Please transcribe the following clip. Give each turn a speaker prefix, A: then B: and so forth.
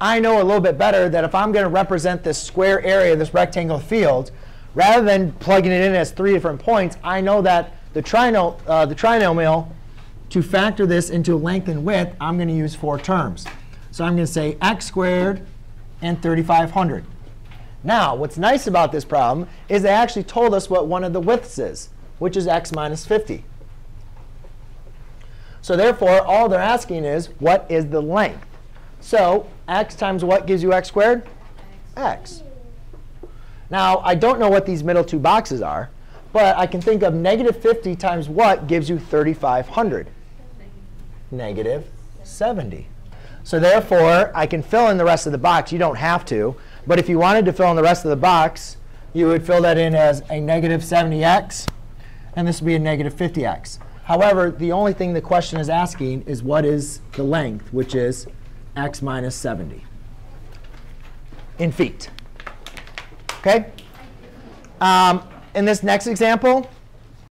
A: I know a little bit better that if I'm going to represent this square area, this rectangle field, rather than plugging it in as three different points, I know that the, uh, the trinomial, to factor this into length and width, I'm going to use four terms. So I'm going to say x squared and 3500. Now, what's nice about this problem is they actually told us what one of the widths is, which is x minus 50. So therefore, all they're asking is, what is the length? So x times what gives you x squared? x. Now, I don't know what these middle two boxes are, but I can think of negative 50 times what gives you 3,500? Negative 70. So therefore, I can fill in the rest of the box. You don't have to. But if you wanted to fill in the rest of the box, you would fill that in as a negative 70x. And this would be a negative 50x. However, the only thing the question is asking is what is the length, which is x minus 70 in feet. OK? Um, in this next example,